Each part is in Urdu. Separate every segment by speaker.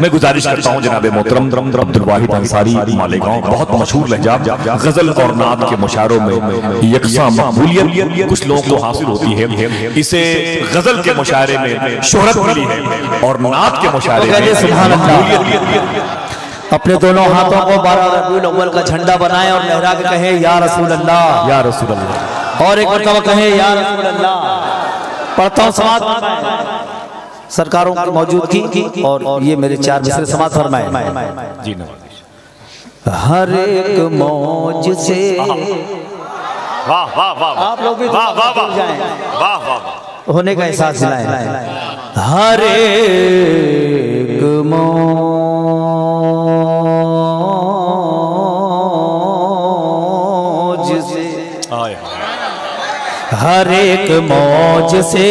Speaker 1: میں گزارش کرتا ہوں جناب محترم عبدالواحد انصاری مالیگاؤں بہت مشہور لہجہ غزل اور نعت کے مشاعروں میں یکساں مقبولیت کچھ لوگوں کو حاصل ہوتی ہے۔ اسے غزل کے مشاعرے میں شہرت ملی ہے اور نعت کے مشاعرے میں
Speaker 2: سبحان اللہ۔ اپنے دونوں ہاتھوں کو بارہ ربیع الاول کا جھنڈا بنائیں اور لہرا کے کہیں یا رسول اللہ
Speaker 1: یا رسول اللہ۔
Speaker 2: اور ایک مرتبہ کہیں یا رسول اللہ پڑھتا ہوں سماعت سرکاروں کی موجودگی اور یہ میرے چار مصرے سماعت فرمائے
Speaker 1: جی نوازش
Speaker 2: ہر ایک موج سے
Speaker 1: واہ واہ واہ
Speaker 2: آپ لوگ بھی
Speaker 1: واہ واہ واہ۔
Speaker 2: ہونے کا احساس دلائیں۔ ہر ایک موج ہر ایک موج سے،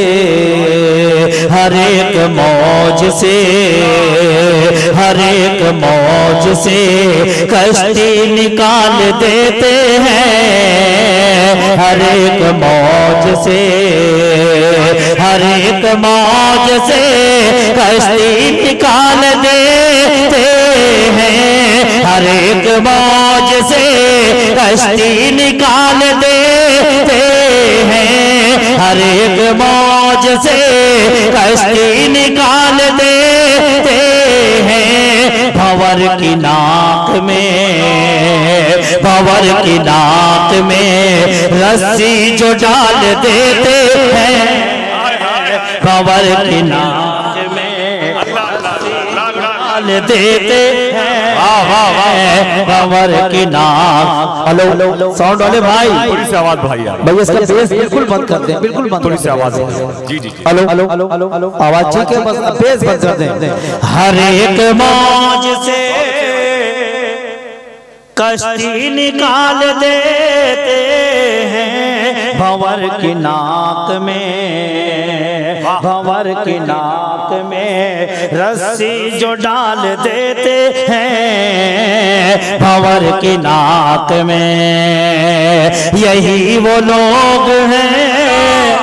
Speaker 2: ہر ایک موج سے، ہر ایک موج سے کشتی نکال دیتے ہیں۔ ہر ایک موج سے، ہر ایک موج سے کشتی نکال دیتے ہیں۔ ہر ایک موج سے کشتی نکال دیتے ہیں ہر ایک موج سے کشتی نکال دیتے ہیں۔ بھور کی ناک میں بھور کی ناک میں رسی جو ڈال دیتے ہیں۔ بھور کی ناک میں دیتے ہیں۔ بھور کی ہلو ساؤنڈ والے بھائی۔
Speaker 1: تھوڑی سی آواز بھائی
Speaker 2: بھئی اس کا بیس بالکل بند کر دیں۔ بالکل بند۔
Speaker 1: تھوڑی
Speaker 2: کر
Speaker 1: سی
Speaker 2: دیں
Speaker 1: آواز جی جی جی۔
Speaker 2: ہلو ہلو ہلو آواز ٹھیک ہے؟ بس بیس بند کر دیں۔ ہر ایک موج سے کشتی نکال دیتے ہیں بھور کی ناک میں بھور کی ناک میں رسی جو ڈال دیتے ہیں بھور کی ناک میں یہی وہ لوگ ہیں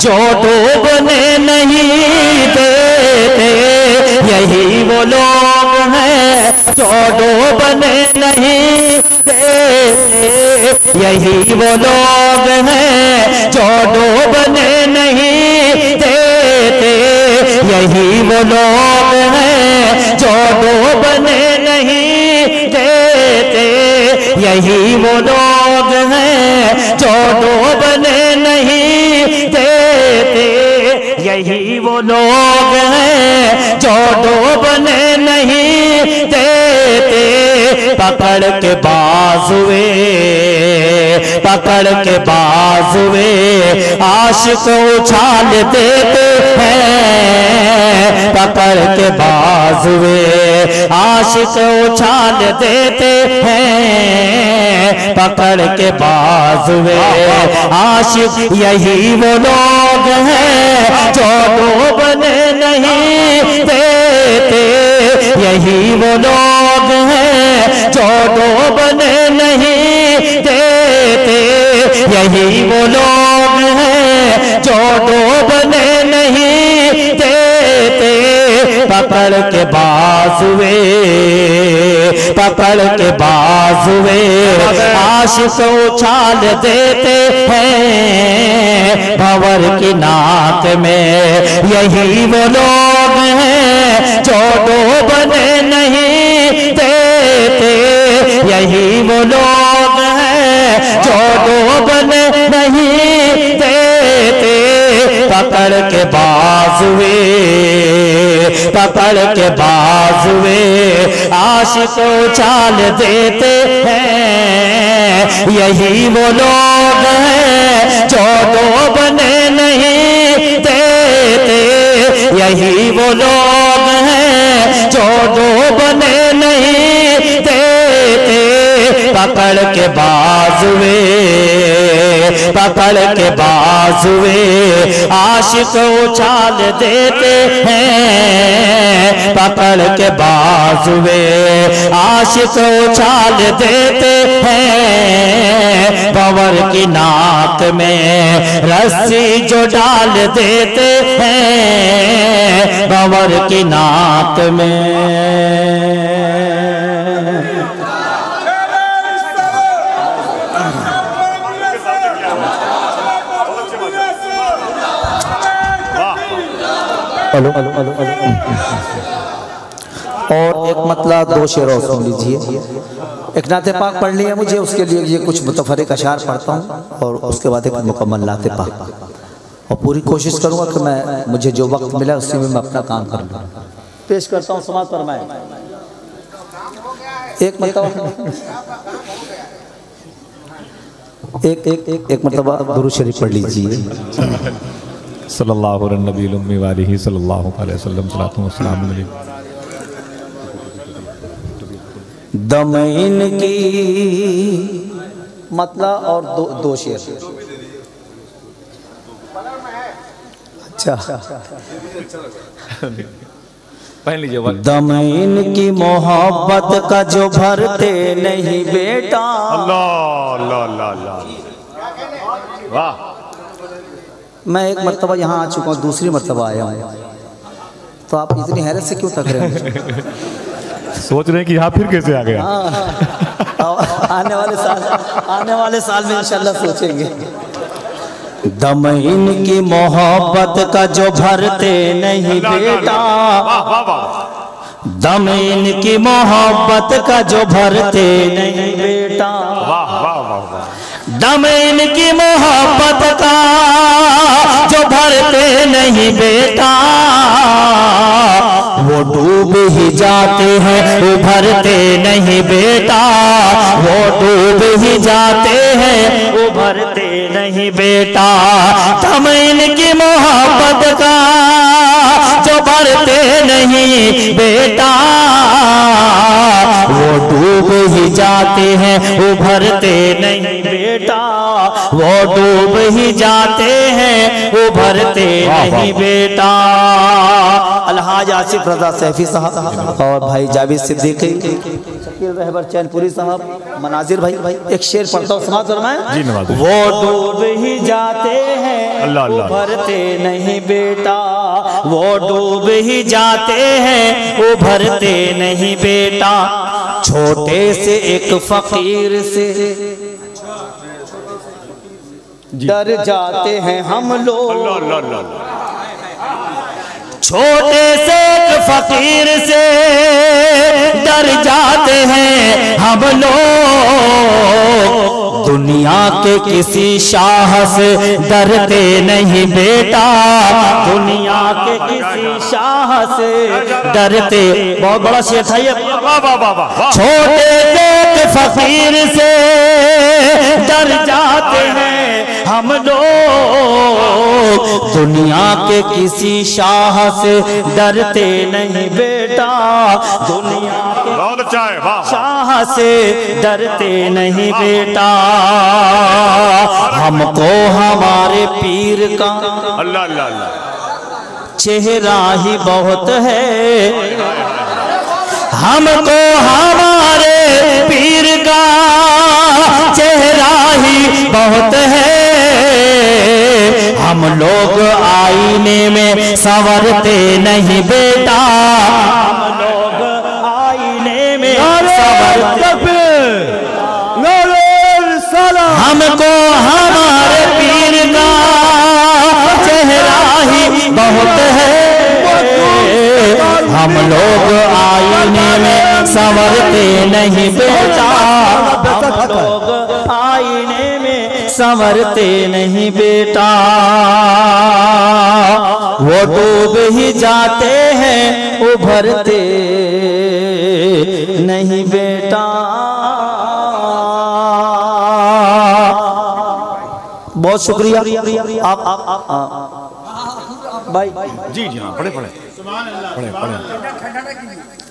Speaker 2: جو ڈوبنے نہیں دیتے یہی وہ لوگ ہیں جو ڈوبنے نہیں دیتے یہی وہ لوگ ہیں جو ڈوبنے نہیں دیتے۔ یہی وہ لوگ ہیں جو ڈوبنے نہیں دیتے۔ یہی وہ لوگ ہیں جو ڈوبنے نہیں دیتے۔ یہی وہ لوگ ہیں جو ڈوبنے نہیں دیتے۔ پکڑ کے بازوے پکڑ کے بازوے عاشق اچھال دیتے ہیں، پکڑ کے بازوے عاشق اچھال دیتے ہیں، پکڑ کے بازوے عاشق یہی وہ لوگ ہے جو ڈوبنے نہیں دیتے۔ یہی وہ لوگ ہیں جو ڈوبنے نہیں دیتے۔ یہی وہ لوگ ہیں جو ڈوبنے پکڑ کے بازوے پکڑ کے بازوے عاشق اچھال دیتے ہیں بھور کی ناک میں، یہی وہ لوگ ہیں جو ڈوبنے نہیں دیتے، یہی وہ لوگ ہیں جو ڈوبنے نہیں پکڑ کے بازوے پکڑ کے بازوے عاشق اچھال دیتے ہیں، یہی وہ لوگ ہیں جو ڈوبنے نہیں دیتے۔ یہی وہ لوگ ہیں جو ڈوبنے نہیں دیتے۔ پکڑ کے بازوے پکڑ کے بازوے عاشق اچھال دیتے ہیں، پکڑ کے بازوے عاشق اچھال دیتے ہیں پور کی ناک میں رسی جو ڈال دیتے ہیں پور کی ناک میں۔ ہلو اور ایک مطلع دو شعر اور سن لیجیے۔ ایک نعت پاک پڑھ لیا مجھے، اس کے لیے یہ کچھ متفرق اشعار پڑھتا ہوں، اور اس کے بعد ایک مکمل نعت پاک۔
Speaker 1: اور پوری کوشش کروں گا کہ میں، مجھے جو وقت ملا اس
Speaker 2: میں میں اپنا کام کر لوں۔ پیش کرتا
Speaker 1: ہوں، سماعت فرمائے
Speaker 2: ایک مرتبہ۔ ایک ایک ایک مرتبہ درو شریف
Speaker 1: پڑھ لیجیے صلی اللہ علیہ
Speaker 2: نبی الامی والہ صلی اللہ علیہ وسلم. صلی اللہ علیہ. وسلم دم ان کی مطلع اور دو, دو شیر اچھا.
Speaker 1: دم ان کی محبت کا جو بھرتے نہیں بیٹا.
Speaker 2: اللہ اللہ اللہ اللہ. واہ. میں ایک مرتبہ یہاں آ چکا ہوں دوسری مرتبہ آیا ہوں۔ تو
Speaker 1: آپ اتنی حیرت
Speaker 2: سے کیوں تک رہے ہیں سوچ رہے ہیں
Speaker 1: کہ یہاں پھر کیسے
Speaker 2: آ گیا؟ ہاں۔ آنے والے سال آنے والے سال میں انشاءاللہ سوچیں گے۔ دم ان کی محبت کا جو بھرتے نہیں بیٹا۔ دم ان کی محبت کا جو بھرتے نہیں بیٹا۔ دم ان کی محبت کا جو بھرتے نہیں بیٹا، وہ ڈوب ہی جاتے ہیں، وہ بھرتے نہیں بیٹا۔ وہ ڈوب ہی جاتے ہیں، وہ بھرتے نہیں بیٹا۔ تم ان کی محبت کا جو بھرتے ہی جاتے ہیں ابھرتے نہیں
Speaker 1: بیٹا۔ وہ
Speaker 2: ڈوب ہی جاتے ہیں ابھرتے
Speaker 1: نہیں بیٹا۔
Speaker 2: الحاج آصف رضا سیفی صاحب اور بھائی جاوی صدیق شکیل رہبر چین پوری صاحب مناظر بھائی بھائی ایک شیر پڑھتا ہوں
Speaker 1: سمات فرمائیں جی، وہ
Speaker 2: ڈوب ہی جاتے ہیں اللہ ابھرتے نہیں بیٹا۔ وہ ڈوب ہی جاتے ہیں ابھرتے نہیں بیٹا۔ چھوٹے سے ایک فقیر سے۔ ڈر جاتے ہیں ہم لوگ۔ چھوٹے سے ایک
Speaker 1: فقیر سے ڈر جاتے ہیں
Speaker 2: ہم لوگ۔ دنیا کے کسی شاہ سے ڈرتے نہیں بیٹا۔ دنیا کے کسی شاہ سے ڈرتے بہت بڑا شیر تھا
Speaker 1: یہ۔ چھوٹے دیکھ فقیر سے
Speaker 2: ڈر جاتے ہیں۔ ہم لوگ دنیا کے کسی شاہ
Speaker 1: سے ڈرتے نہیں
Speaker 2: بیٹا۔ دنیا کے شاہ سے ڈرتے نہیں بیٹا۔ ہم کو ہمارے پیر کا اللہ۔ چہرہ ہی بہت ہے۔ ہم کو ہمارے پیر کا چہرہ ہی بہت ہے۔ ہم لوگ آئینے میں سورتے نہیں بیٹا۔ ہم لوگ آئینے میں ہم کو ہمارے پیر کا چہرہ ہی بہت ہے۔ ہم لوگ آئینے میں سورتے نہیں بیٹا۔ سمرتے نہیں بیٹا۔ وہ ڈوب ہی جاتے
Speaker 1: ہیں ابھرتے نہیں بیٹا۔ بہت شکریہ۔ آپ
Speaker 2: بھائی۔ جی جی ہاں پڑھے پڑھے پڑھے پڑھے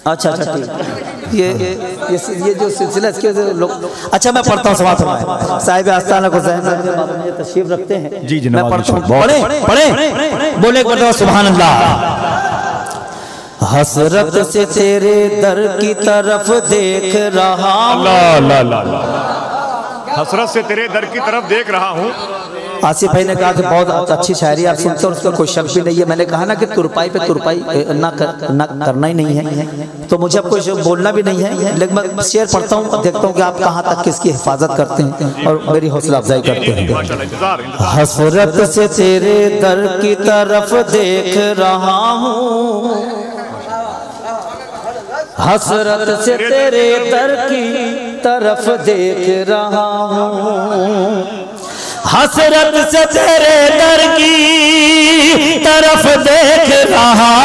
Speaker 2: اچھا اچھا یہ جو سلسلہ اس کے وجہ سے لوگ اچھا میں پڑھتا ہوں سماعت فرمائیں صاحب آستانہ
Speaker 1: حسین صاحب
Speaker 2: یہ
Speaker 1: تشریف
Speaker 2: رکھتے ہیں۔
Speaker 1: جی
Speaker 2: جی میں پڑھتا ہوں۔ پڑھیں پڑھیں۔ بولے ایک مرتبہ سبحان اللہ۔ حسرت سے تیرے در کی
Speaker 1: طرف دیکھ رہا ہوں۔ حسرت سے تیرے در کی طرف دیکھ رہا ہوں۔
Speaker 2: آصف بھائی نے کہا کہ بہت اچھی شاعری آپ سنتے ہیں اس کا کوئی شک بھی نہیں ہے۔ میں نے کہا نا کہ ترپائی پہ ترپائی نہ کرنا ہی نہیں ہے۔ تو مجھے اب کچھ بولنا بھی نہیں ہے، لیکن میں شیئر پڑھتا ہوں دیکھتا ہوں کہ آپ کہاں تک کس کی حفاظت کرتے ہیں اور میری حوصلہ افزائی کرتے ہیں۔ حسرت سے تیرے در کی طرف دیکھ رہا ہوں۔ حسرت سے تیرے در کی طرف دیکھ رہا ہوں۔ حسرت سے تیرے در کی طرف دیکھ رہا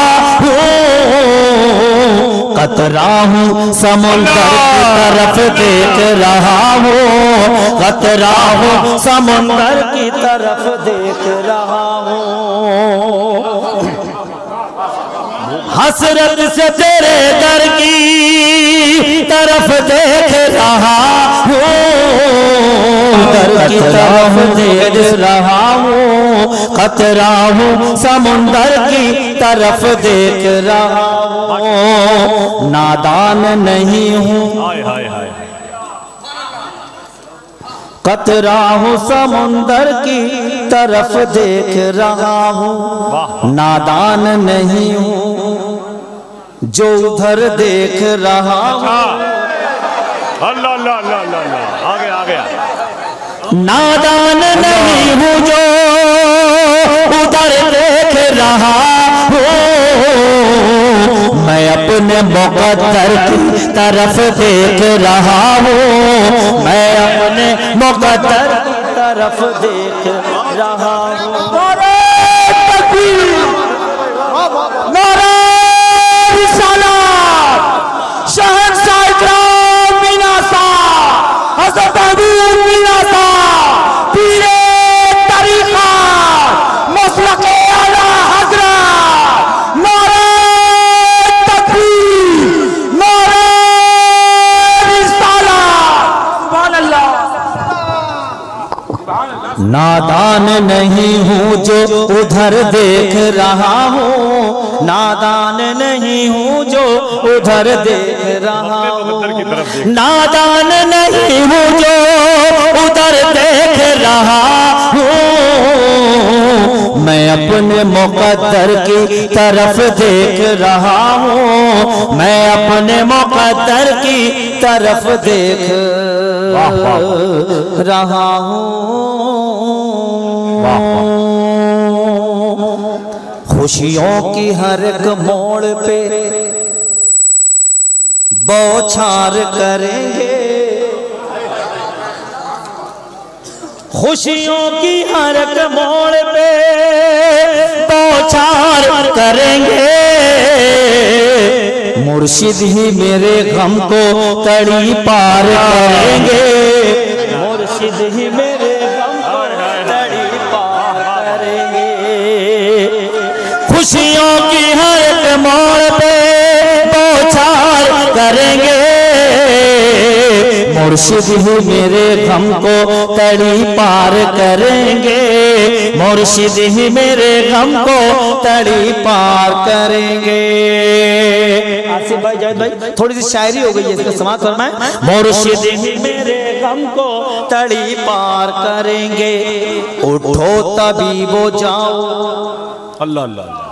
Speaker 2: ہوں۔ قطرہ ہوں، سمندر کی طرف دیکھ رہا ہوں۔ قطرہ ہوں، سمندر کی طرف دیکھ رہا ہوں۔ حسرت سے تیرے در کی طرف دیکھ رہا ہوں۔ در کی طرف دیکھ رہا ہوں، قطرہ ہوں، سمندر کی طرف دیکھ رہا ہوں۔ نادان نہیں ہوں۔ قطرہ ہوں، سمندر کی طرف دیکھ رہا ہوں۔ نادان نہیں ہوں۔ جو ادھر دیکھ رہا ہوں۔
Speaker 1: اللہ اللہ اللہ اللہ اللہ۔ آگے آگے۔
Speaker 2: نادان نہیں ہوں جو ادھر دیکھ رہا ہوں۔ میں اپنے مقدر کی طرف دیکھ رہا ہوں۔ میں اپنے مقدر کی طرف دیکھ رہا ہوں۔ نہیں ہوں جو ادھر دیکھ رہا ہوں نادان نہیں ہوں جو ادھر دیکھ رہا ہوں۔ نادان نہیں ہوں جو ادھر دیکھ رہا ہوں۔ میں اپنے مقدر کی طرف دیکھ رہا ہوں۔ میں اپنے مقدر کی طرف دیکھ رہا ہوں۔ خوشیوں کی ہر ایک موڑ پہ بوچھار کریں گے۔ خوشیوں کی ہر ایک موڑ پہ بوچھار کریں گے۔ مرشد ہی میرے غم کو تڑی پار کریں گے۔ مرشد ہی میرے مرشد ہی میرے غم کو تڑی پار کریں گے۔ مرشد ہی میرے غم کو تڑی پار کریں گے۔ آصف بھائی جاید بھائی تھوڑی سی شاعری ہو گئی ہے اس کا سماعت فرمائیں۔ مرشد ہی میرے غم کو تڑی پار کریں گے۔ اٹھو طبیبو جاؤ۔
Speaker 1: اللہ اللہ اللہ۔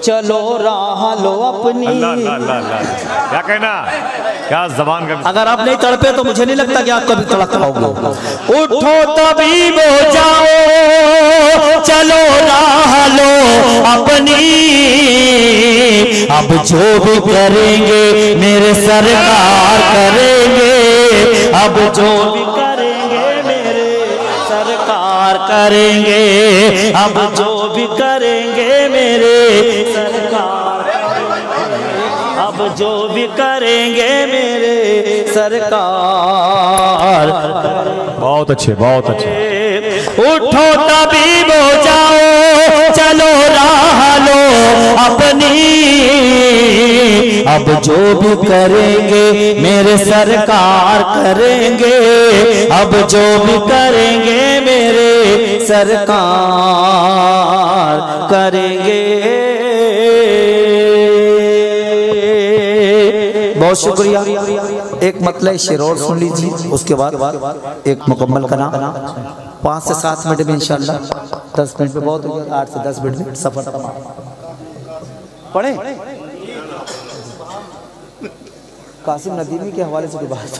Speaker 2: چلو راہ لو اپنی۔
Speaker 1: اللہ اللہ اللہ۔ کیا کہنا؟ کیا زبان کا
Speaker 2: اگر آپ نہیں تڑپے تو مجھے نہیں لگتا کہ آپ کبھی تڑپ پاؤ گے۔ اٹھو طبیب ہو جاؤ، چلو راہ لو اپنی۔ اب جو بھی کریں گے، میرے سرکار کریں گے۔ اب جو بھی کریں گے، میرے سرکار کریں گے۔ اب جو بھی کریں گے، میرے اب جو بھی کریں گے میرے سرکار۔
Speaker 1: بہت اچھے بہت اچھے۔
Speaker 2: اٹھو طبیب ہو جاؤ چلو راہ لو اپنی۔ اب جو بھی کریں گے میرے سرکار کریں گے۔ اب جو بھی کریں گے میرے سرکار کریں گے۔ بہت شکریہ۔ ایک مطلع شیرور سن لیجیے اس کے بعد ایک مکمل کا پانچ سے سات منٹ میں انشاءاللہ دس منٹ میں بہت ہو آٹھ سے دس منٹ میں سفر تمام۔ پڑھیں۔ قاسم ندیمی کے حوالے سے کوئی بات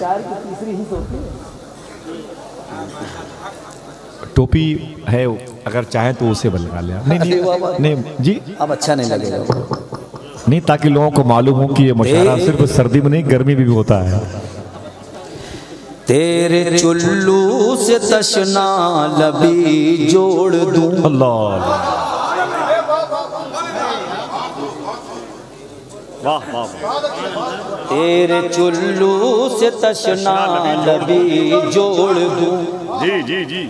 Speaker 2: چار کی تیسری ہی ہوتی ہے۔
Speaker 1: ٹوپی ہے اگر چاہیں تو اسے لگا لیا نہیں نہیں نہیں جی۔
Speaker 2: اب اچھا نہیں لگے گا۔
Speaker 1: نہیں تاکہ لوگوں کو معلوم ہو کہ یہ مشاعرہ صرف سردی میں نہیں گرمی میں بھی ہوتا ہے۔
Speaker 2: تیرے چلو سے تشنا لبی جوڑ دوں۔
Speaker 1: اللہ۔
Speaker 2: تیرے چلو سے تشنا لبی جوڑ دوں۔
Speaker 1: جی جی جی۔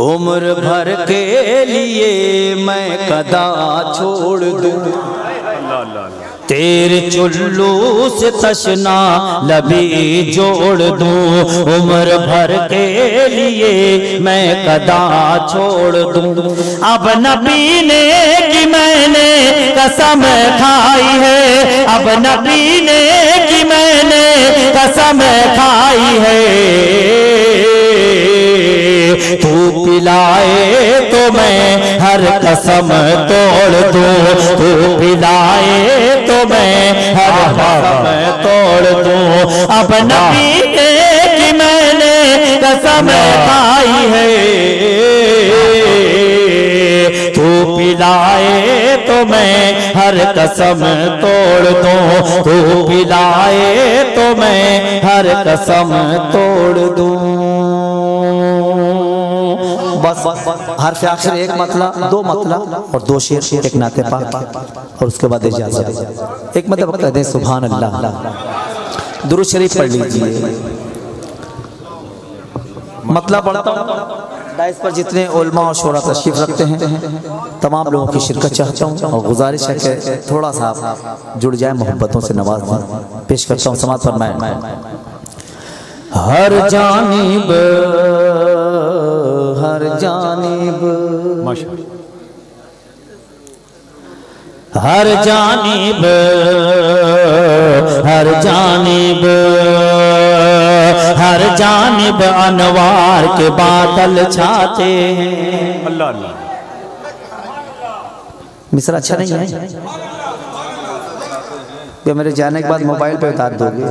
Speaker 2: عمر بھر کے لیے میں قدا چھوڑ دوں۔ تیرے چلو سے تشنا لبی جوڑ دوں۔ عمر بھر کے لیے میں قدا چھوڑ دوں۔ اب نہ پینے کی میں نے قسم کھائی ہے۔ اب نہ پینے کی میں نے قسم توڑ دوں تو پلائے تو میں ہر قسم توڑ دوں اب نبی کی میں نے قسم کھائی ہے تو پلائے تو میں ہر قسم توڑ دوں تو پلائے تو میں ہر قسم توڑ دوں بس حرف آخر ایک مطلب دو مطلب اور دو شیر، ایک نعت پاک اور اس کے بعد اجازت۔ ایک مطلب کہہ دیں، سبحان اللہ۔ درود شریف پڑھ لیجیے۔ مطلب پڑھتا ہوں، ڈائس پر جتنے علماء اور شورا تشریف رکھتے ہیں، تمام لوگوں کی شرکت چاہتا ہوں اور گزارش ہے کہ تھوڑا سا جڑ جائے محبتوں سے نواز دیں پیش کرتا ہوں، سماعت فرمائیں۔ ہر جانب ہر جانب۔ ہر جانب ہر جانب ہر جانب انوار کے بادل چھاتے ہیں۔
Speaker 1: اللہ اللہ۔
Speaker 2: مصر اچھا نہیں ہے؟ میرے جانے کے بعد موبائل پہ اتار دو گے۔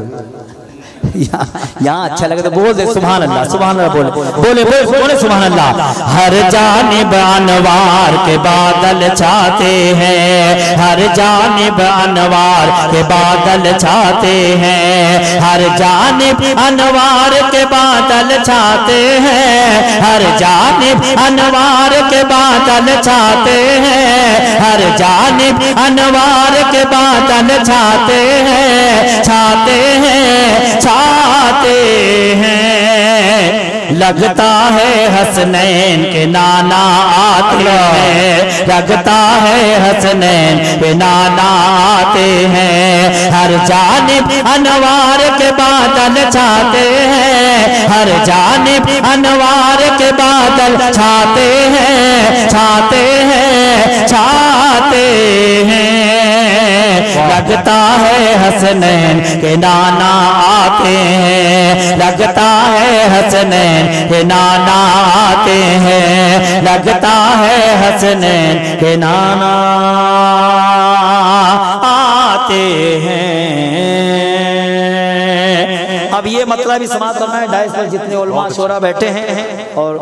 Speaker 2: یہاں اچھا لگے تو بول دے سبحان اللہ سبحان اللہ بولے بولے بولے بولے سبحان اللہ۔ ہر جانب انوار کے بادل چھاتے ہیں۔ ہر جانب انوار کے بادل چھاتے ہیں۔ ہر جانب انوار کے بادل چھاتے ہیں۔ ہر جانب انوار کے بادل چھاتے ہیں۔ ہر جانب انوار کے بادل چھاتے ہیں۔ چھاتے ہیں چھاتے ہیں۔ لگتا ہے حسنین کے نانا آتے ہیں۔ لگتا ہے حسنین کے نانا آتے ہیں۔ ہر جانب انوار کے بادل چھاتے ہیں۔ ہر جانب انوار کے بادل چھاتے ہیں۔ چھاتے ہیں چھاتے ہیں۔ لگتا ہے حسنین کے نانا آتے ہیں۔ لگتا ہے حسنین کے نانا آتے ہیں۔ لگتا ہے حسنین کے نانا آتے ہیں۔ اب یہ مطلب اس سماعت کرنا ہے ڈائس پر جتنے علماء شورا بیٹھے ہیں اور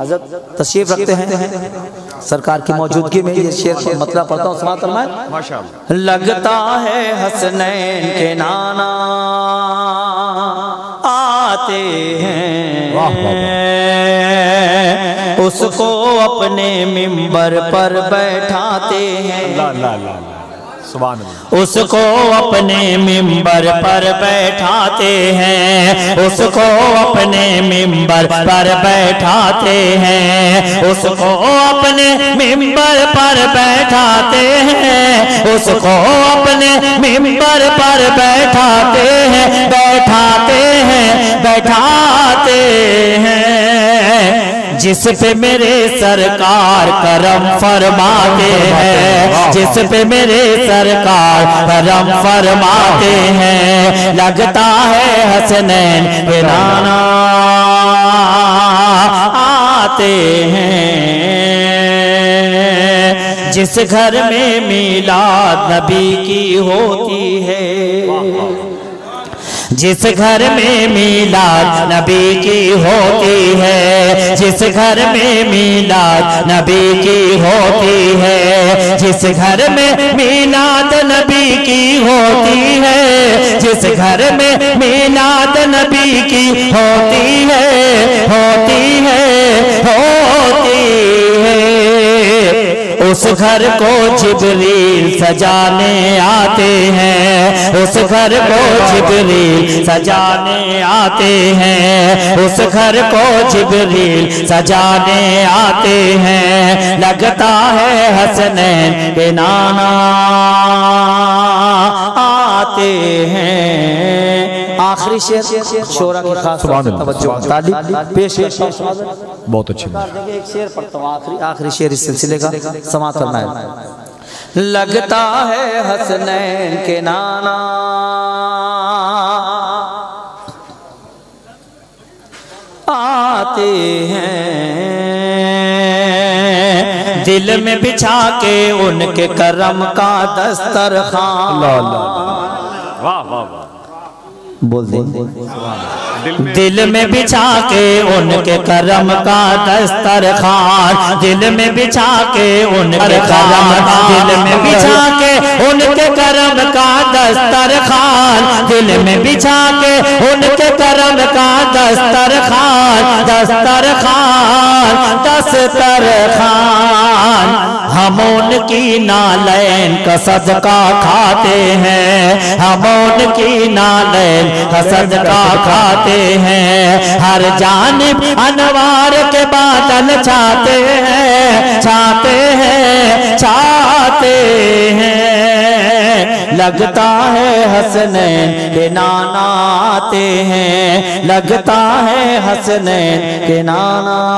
Speaker 2: حضرت تشریف رکھتے ہیں۔ سرکار کی موجودگی میں یہ شیر مطلب پڑھتا ہوں۔ سماعت کرنا لگتا ہے حسنین کے نانا آتے ہیں۔ اس کو اپنے ممبر پر بیٹھاتے ہیں۔
Speaker 1: اللہ اللہ۔ سبحان اللہ۔
Speaker 2: اس کو اپنے ممبر پر بیٹھاتے ہیں۔ اس کو اپنے ممبر پر بیٹھاتے ہیں۔ اس کو اپنے ممبر پر بیٹھاتے ہیں۔ اس کو اپنے ممبر پر بیٹھاتے ہیں۔ جس پہ میرے سرکار کرم فرماتے ہیں، جس پہ میرے سرکار کرم فرماتے ہیں۔ لگتا ہے حسنین پہ نانا آتے ہیں۔ جس گھر میں میلاد نبی کی ہوتی ہے جس گھر میں میلاد نبی کی ہوتی ہے، جس گھر میں میلاد نبی کی ہوتی ہے، جس گھر میں میلاد نبی کی ہوتی ہے، جس گھر میں میلاد نبی کی ہوتی ہے ہوتی ہے اس گھر کو جبریل سجانے آتے ہیں۔ اس گھر کو جبریل سجانے آتے ہیں۔ اس گھر کو جبریل سجانے آتے ہیں۔ لگتا ہے حسنین کے نانا آتے ہیں۔ آخری شعر شورا کی خاص
Speaker 1: اللہ،
Speaker 2: توجہ تعلیم پیش کرتا ہوں.
Speaker 1: بہت اچھے
Speaker 2: ایک شعر پڑھتا ہوں. آخری آخری شعر اس سلسلے کا سماعت کرنا ہے لگتا ہے حسنین کے نانا. آتے ہیں دل میں بچھا کے ان کے کرم کا دسترخوان.
Speaker 1: واہ واہ واہ.
Speaker 2: بول دیں دل میں بچھا کے ان کے کرم کا دسترخوان۔ دل میں بچھا کے ان کے کرم دل میں بچھا کے ان کے کرم کا دسترخوان۔ دل میں بچھا کے ان کے کرم کا دسترخوان۔ دسترخوان دسترخوان۔ ہم ان کی نالین کا صدقہ کھاتے ہیں۔ ہم ان کی نالین کا صدقہ کھاتے ہیں۔ ہر جانب انوار کے بادل چھاتے ہیں چھاتے ہیں چھاتے ہیں۔ لگتا ہے حسنین کے نانا آتے ہیں۔ لگتا ہے حسنین کے نانا۔